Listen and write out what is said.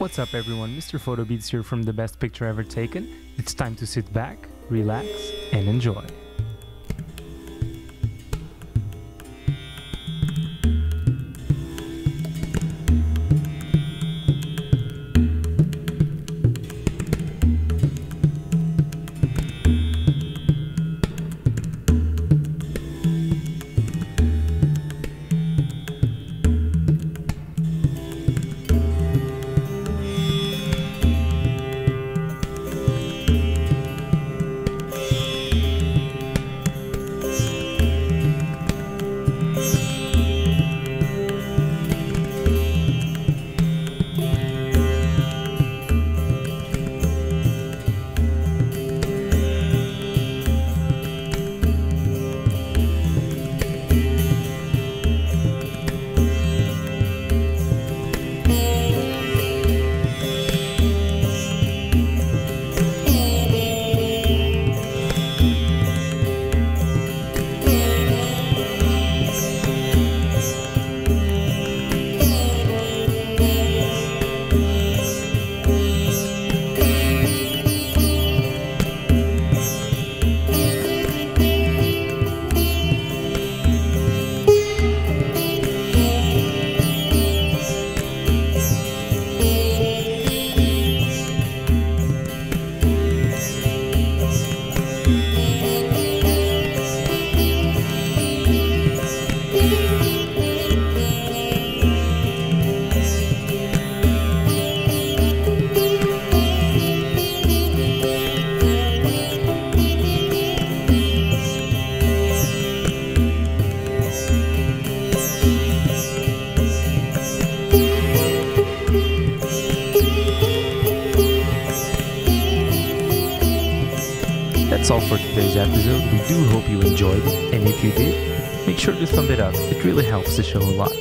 What's up everyone, Mr. Photobeats here from The Best Picture Ever Taken. It's time to sit back, relax, and enjoy. Thanks. That's all for today's episode. We do hope you enjoyed it, and if you did, make sure to thumb it up. It really helps the show a lot.